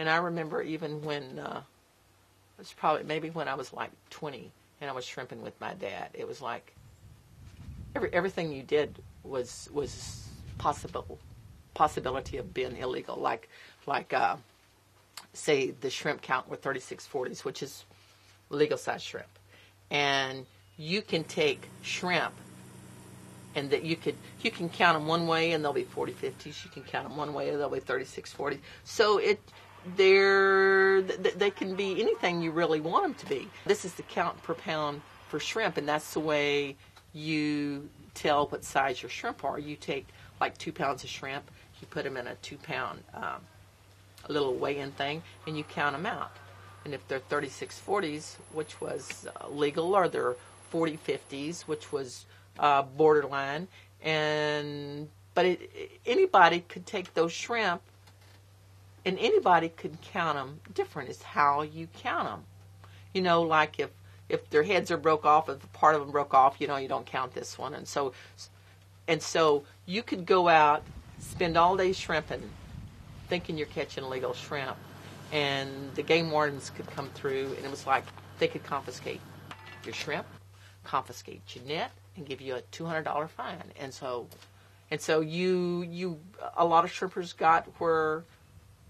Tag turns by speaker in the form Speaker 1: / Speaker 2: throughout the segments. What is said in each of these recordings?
Speaker 1: And I remember even when uh, it was probably maybe when I was like 20 and I was shrimping with my dad. It was like every everything you did was was possible possibility of being illegal. Like like uh, say the shrimp count were 3640s, which is legal size shrimp, and you can take shrimp and that you could you can count them one way and they'll be 40 50s you can count them one way and they'll be 36 40 so it they're they can be anything you really want them to be. This is the count per pound for shrimp and that's the way you tell what size your shrimp are. You take like two pounds of shrimp you put them in a two pound um, little weigh-in thing and you count them out. And if they're 36 40s which was uh, legal or they're 40 50s which was uh, borderline, and but it, anybody could take those shrimp, and anybody could count them different. Is how you count them. You know, like if if their heads are broke off, if part of them broke off, you know, you don't count this one, and so and so you could go out, spend all day shrimping, thinking you're catching illegal shrimp, and the game wardens could come through, and it was like they could confiscate your shrimp, confiscate your net, and give you a two hundred dollar fine. And so, and so you you a lot of shrimpers got where,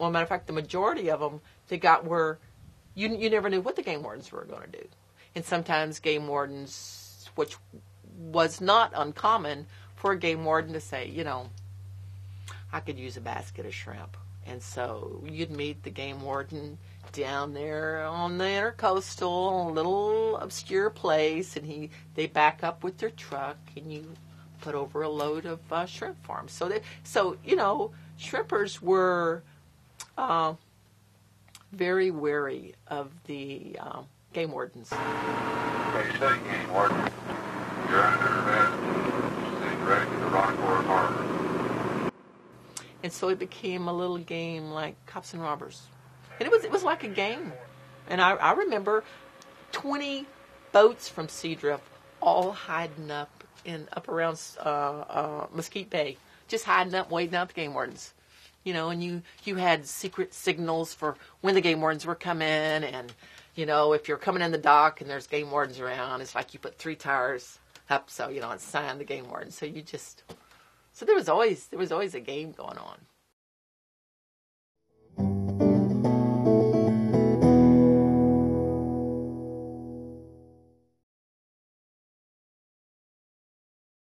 Speaker 1: well, matter of fact, the majority of them they got where you you never knew what the game wardens were going to do, and sometimes game wardens, which was not uncommon for a game warden to say, you know, I could use a basket of shrimp. And so you'd meet the game warden down there on the intercoastal, a little obscure place, and he they back up with their truck, and you put over a load of uh, shrimp farms. So they, so you know, shrimpers were uh, very wary of the uh, game wardens.
Speaker 2: State game warden, you're under arrest. Send direct to Rockport Harbor.
Speaker 1: And so it became a little game like cops and robbers and it was it was like a game. And I, I remember twenty boats from Seadrift all hiding up in up around uh, uh, Mesquite Bay, just hiding up, waiting out the game wardens. You know, and you you had secret signals for when the game wardens were coming, and you know if you're coming in the dock and there's game wardens around, it's like you put three tires up, so you know it's signed the game warden. So you just so there was always there was always a game going on.